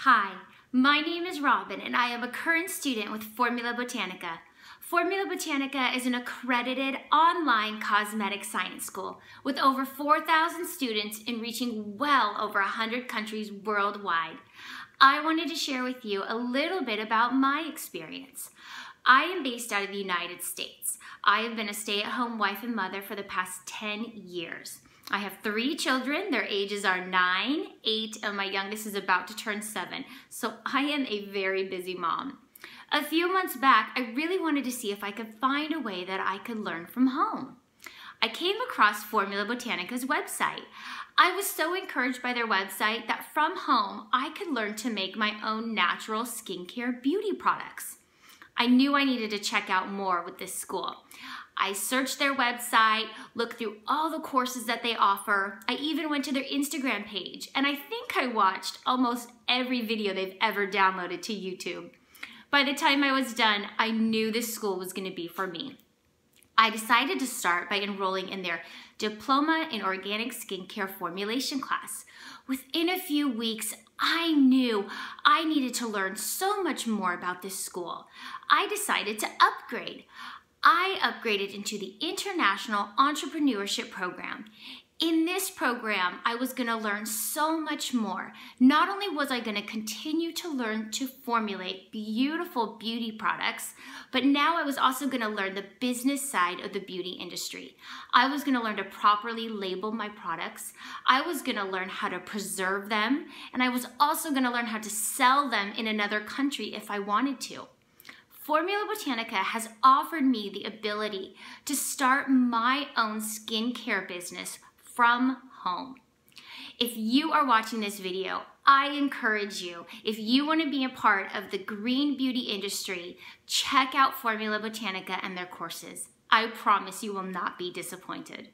Hi, my name is Robin and I am a current student with Formula Botanica. Formula Botanica is an accredited online cosmetic science school with over 4,000 students and reaching well over 100 countries worldwide. I wanted to share with you a little bit about my experience. I am based out of the United States. I have been a stay-at-home wife and mother for the past 10 years. I have three children. Their ages are nine, eight, and my youngest is about to turn seven. So I am a very busy mom. A few months back, I really wanted to see if I could find a way that I could learn from home. I came across Formula Botanica's website. I was so encouraged by their website that from home, I could learn to make my own natural skincare beauty products. I knew I needed to check out more with this school. I searched their website, looked through all the courses that they offer. I even went to their Instagram page, and I think I watched almost every video they've ever downloaded to YouTube. By the time I was done, I knew this school was gonna be for me. I decided to start by enrolling in their Diploma in Organic Skincare Formulation class. Within a few weeks, I knew I needed to learn so much more about this school. I decided to upgrade. I upgraded into the International Entrepreneurship Program. In this program, I was going to learn so much more. Not only was I going to continue to learn to formulate beautiful beauty products, but now I was also going to learn the business side of the beauty industry. I was going to learn to properly label my products. I was going to learn how to preserve them, and I was also going to learn how to sell them in another country if I wanted to. Formula Botanica has offered me the ability to start my own skincare business from home. If you are watching this video, I encourage you, if you want to be a part of the green beauty industry, check out Formula Botanica and their courses. I promise you will not be disappointed.